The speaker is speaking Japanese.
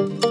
you